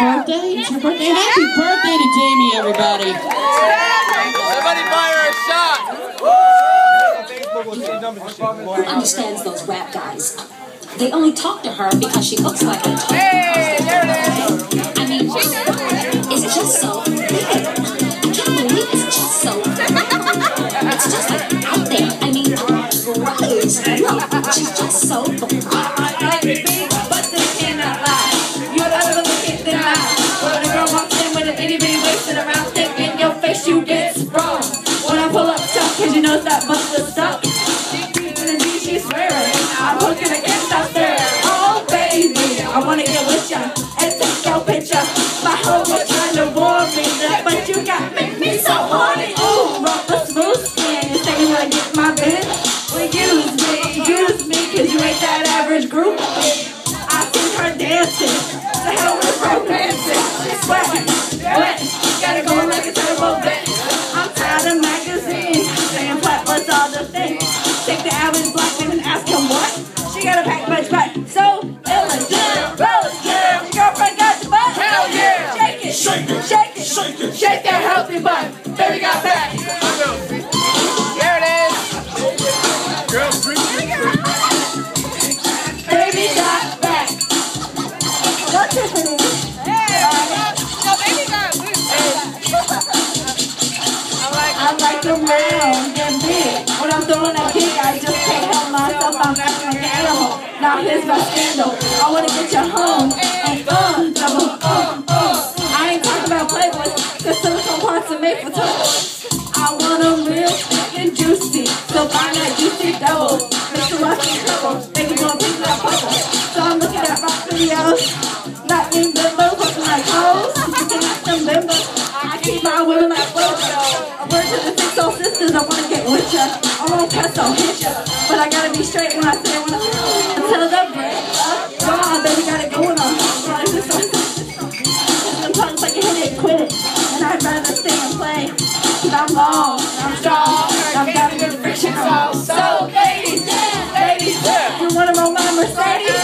birthday? It's her birthday. Happy birthday to Jamie, everybody. Somebody buy her a shot. Who understands those rap guys? They only talk to her because she looks like them. Hey, there it is. I mean, it's just so big. I can't believe it's just so It's just like out there. I mean, gross. Look, she's just so like When I pull up tough, cause you know that was stuck. She's swearing, I'm looking against out there. Oh baby, I wanna get with ya and take your picture. My hoe was trying to warn me that, but you got make me so horny. Ooh, rough smooth skin, you say you wanna get my bitch? The average black man and ask him what? She got a pack much back, so elegant, elegant. Your girlfriend got the butt? Hell yeah. Shake it, shake it, shake it, shake it, shake that healthy butt. Baby got back. There it is. Drink. Baby got back. What's your? No, baby got I like them round and big. When I'm throwing that Now here's my scandal. I wanna get you home and uh, double uh, uh. I ain't talking about playboys, cause silicone parts are made for toys. I want them real and juicy, so find that juicy double. Mr. Rusty Trouble, make it more pink like purple. So I'm looking at rock videos, I I'll hit ya. But I gotta be straight when I say when I until the break of dawn, baby, gotta go on. Like this one. Them tongues like hit it, quit it. And I'd rather stay and play. Cause I'm long, I'm strong, I've got a good friction zone. So, ladies, ladies, you wanna roll my Mercedes?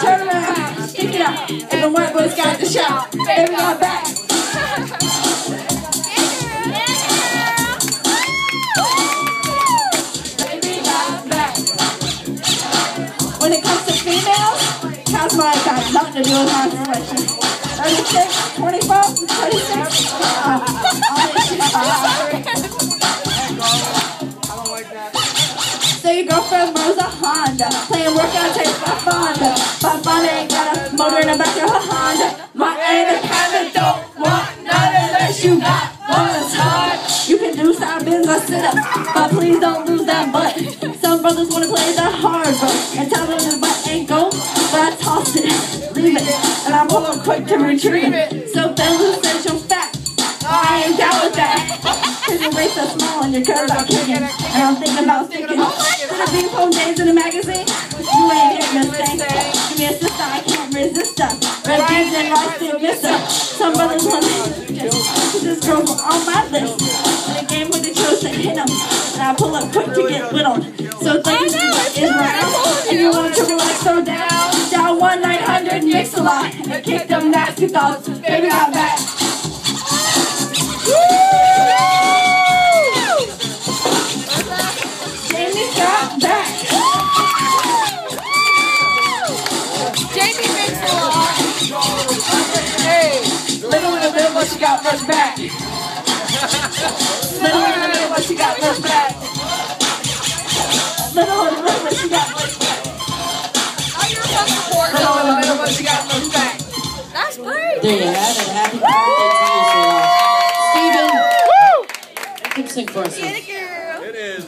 Turn around, stick it out. If the white boys got the shout, baby, I'm back. Females, Cosmo ain't got nothing to do with my situation. 36, 24, 26, uh, all this. So your girlfriend borrows a Honda, playing workout tapes by Fonda. But Fonda ain't got a motor in the back of her Honda. My of don't want none unless you got one that's hard. You can do side bends or sit up, but please don't lose that butt. Some brothers wanna play the hard to retrieve it. So says you're. I ain't down with that. Cause your waist so small and your curves are kicking. And I'm thinking about sticking to the beef home days in the magazine. You ain't here, Miss Thing. Give me a sister, I can't resist her. Red beans and rice still miss her. Some brothers want just this girl on my list. In the game with the chose to hit them. And I pull up quick to get with them. So things is round. And you want to relax, so down. Down 1 900 mix a lot. And kick them nasty thoughts. Baby, I'm back. Jamie got back. Jamie a lot. Hey, Little but she got back. There you have it. Happy birthday to you, sweetheart. Steven, keep sing for us. Get it, girl. It is.